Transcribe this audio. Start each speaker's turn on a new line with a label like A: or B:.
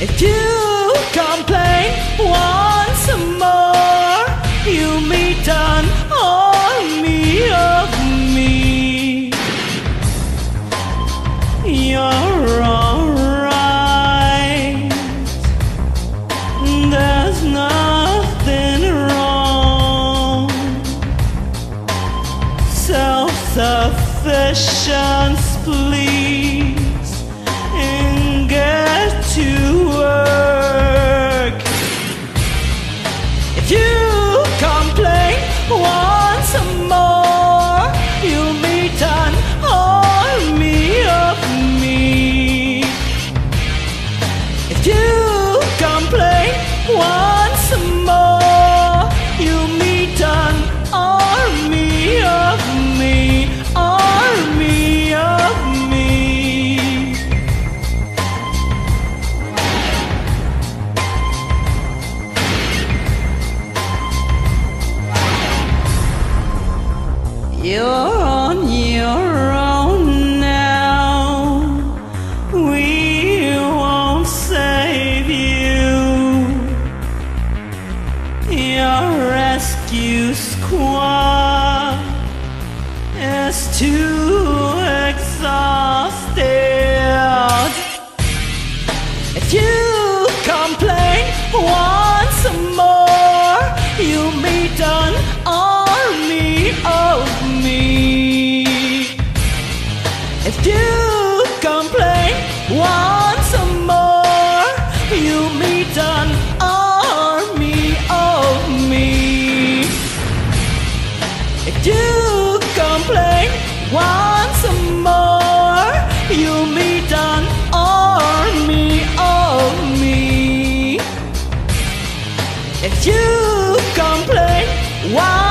A: If you complain once more, you meet an army of me. You're alright. There's nothing wrong. Self sufficiency, please, rescue squad is too exhausted. If you complain once If you complain, why?